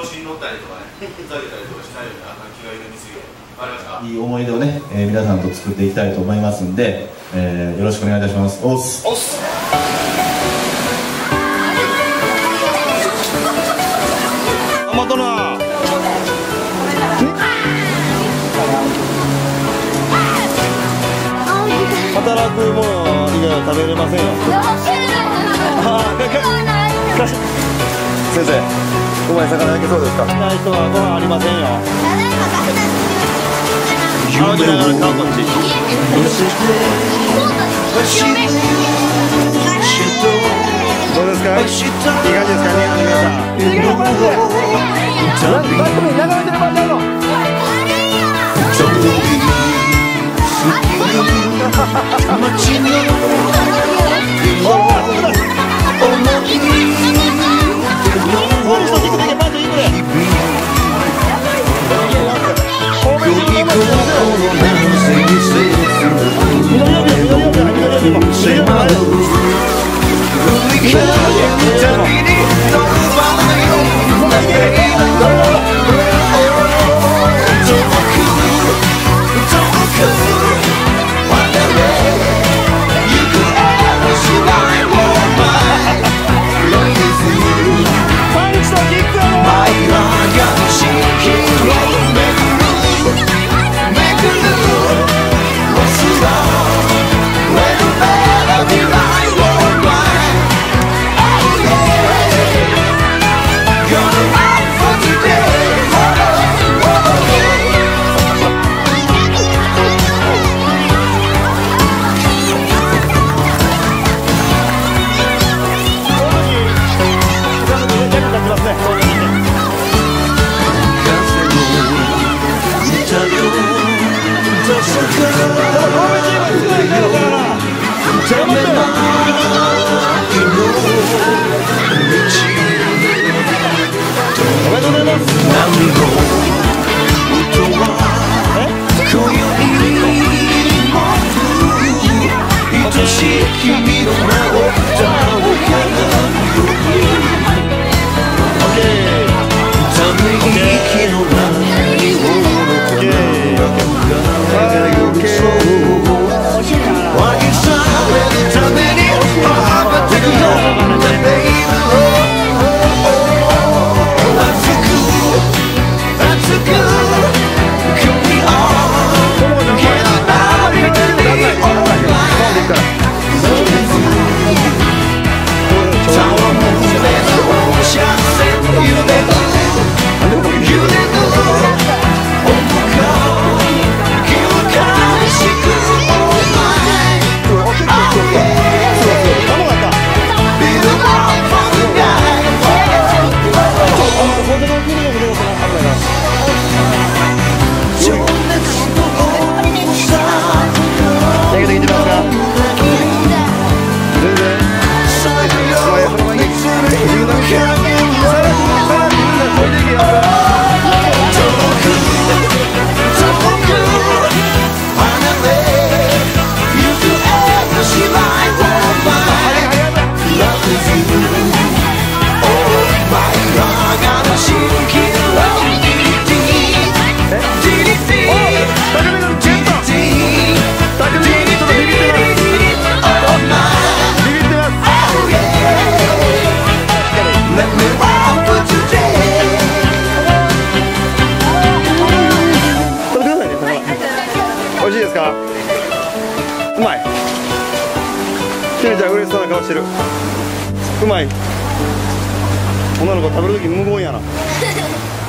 調子に乗ったりとかねふざけたりとかしないようにあんまり気が緩みすぎいい思い出をね、えー皆さんと作っていきたいと思いますんで、えーよろしくお願いいたします。おっす。おっす。働くもの以外は食べれませんよ。先生焼けそうですか？ない人はご飯ありませんよ。仰ぎながら顔こっちどうですかい。い。感じですかね皆さん番組流れてるうのパンしてる。うまい。女の子食べるとき無言やな。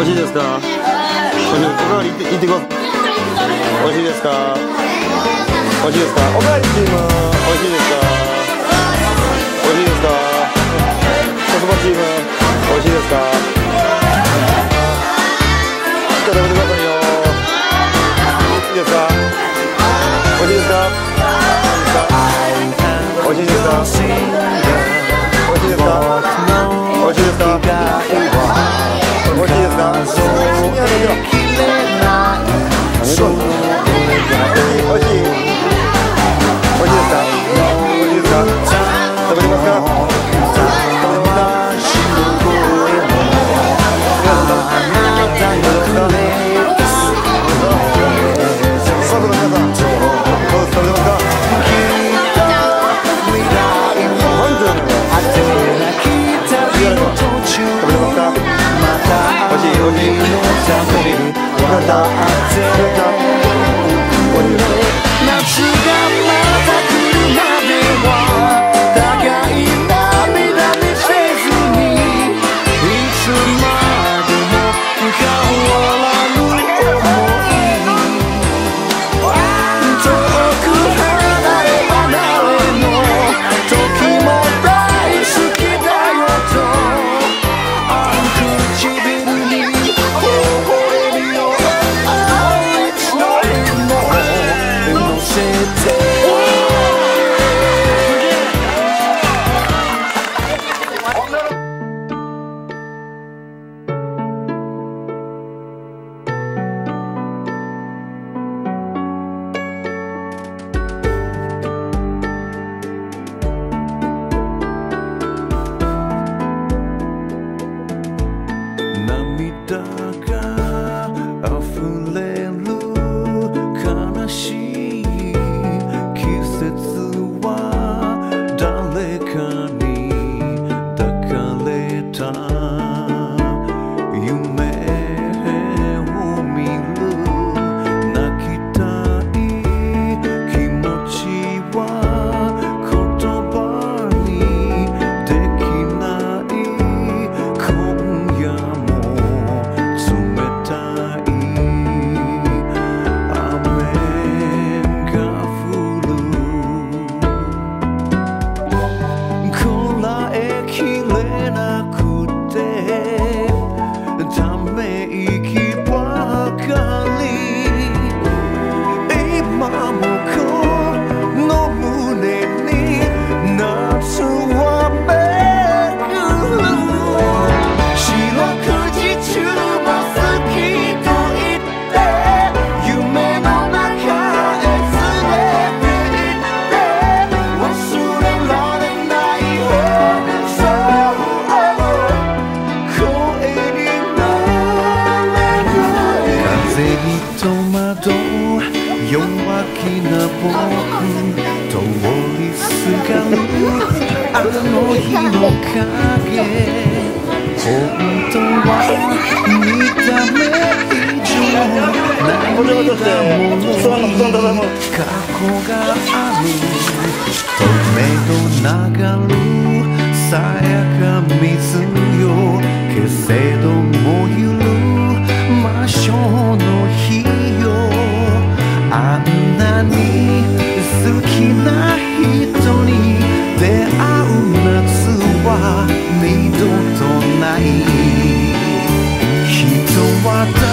味しいですか？おかわり行って行ってこしいですか？美味しいですか？おかわり美味しいですか？美味しいですか？コスモチーム美味しいですか？しっかり食べてくださいよ。いですか？美味しいですか？美味しいですか？美味しいですか？美味しいですか？Aquí está. 通りすがるあの日の影本当は見た目以上涙もの過去がある透明度流るさやか水。mata.